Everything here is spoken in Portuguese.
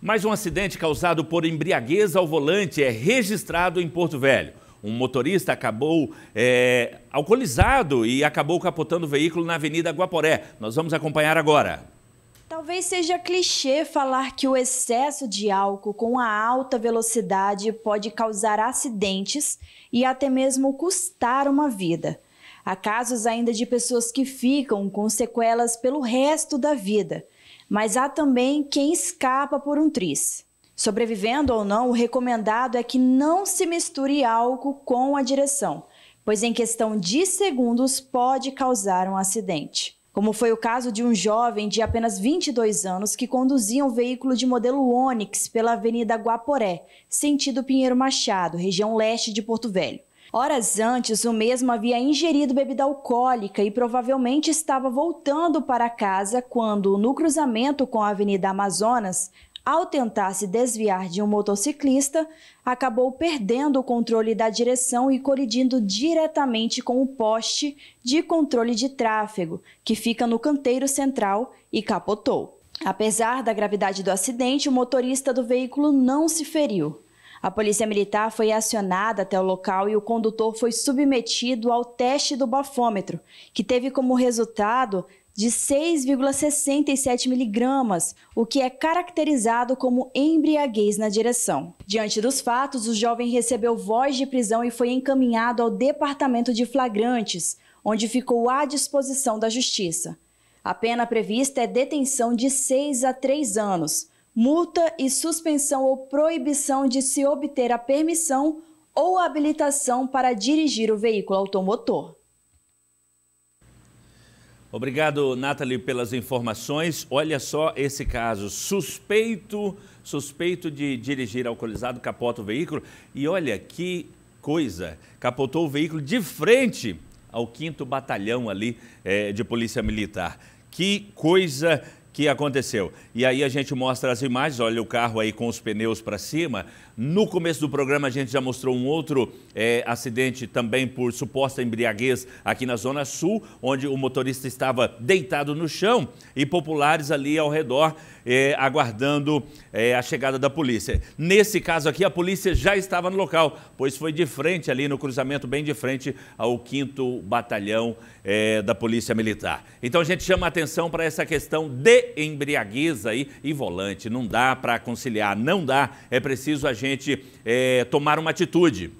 Mais um acidente causado por embriaguez ao volante é registrado em Porto Velho. Um motorista acabou é, alcoolizado e acabou capotando o veículo na Avenida Guaporé. Nós vamos acompanhar agora. Talvez seja clichê falar que o excesso de álcool com a alta velocidade pode causar acidentes e até mesmo custar uma vida. Há casos ainda de pessoas que ficam com sequelas pelo resto da vida mas há também quem escapa por um tris. Sobrevivendo ou não, o recomendado é que não se misture álcool com a direção, pois em questão de segundos pode causar um acidente. Como foi o caso de um jovem de apenas 22 anos que conduzia um veículo de modelo Onix pela Avenida Guaporé, sentido Pinheiro Machado, região leste de Porto Velho. Horas antes, o mesmo havia ingerido bebida alcoólica e provavelmente estava voltando para casa quando, no cruzamento com a Avenida Amazonas, ao tentar se desviar de um motociclista, acabou perdendo o controle da direção e colidindo diretamente com o poste de controle de tráfego, que fica no canteiro central, e capotou. Apesar da gravidade do acidente, o motorista do veículo não se feriu. A polícia militar foi acionada até o local e o condutor foi submetido ao teste do bafômetro, que teve como resultado de 6,67 miligramas, o que é caracterizado como embriaguez na direção. Diante dos fatos, o jovem recebeu voz de prisão e foi encaminhado ao Departamento de Flagrantes, onde ficou à disposição da Justiça. A pena prevista é detenção de 6 a 3 anos multa e suspensão ou proibição de se obter a permissão ou habilitação para dirigir o veículo automotor. Obrigado, Nathalie, pelas informações. Olha só esse caso, suspeito, suspeito de dirigir alcoolizado, capota o veículo. E olha que coisa, capotou o veículo de frente ao 5 Batalhão ali é, de Polícia Militar. Que coisa que aconteceu. E aí a gente mostra as imagens, olha o carro aí com os pneus para cima. No começo do programa a gente já mostrou um outro é, acidente também por suposta embriaguez aqui na Zona Sul, onde o motorista estava deitado no chão e populares ali ao redor é, aguardando é, a chegada da polícia. Nesse caso aqui a polícia já estava no local, pois foi de frente ali no cruzamento, bem de frente ao 5 Batalhão é, da Polícia Militar. Então a gente chama atenção para essa questão de embriaguez aí e volante. Não dá para conciliar, não dá. É preciso a gente é, tomar uma atitude.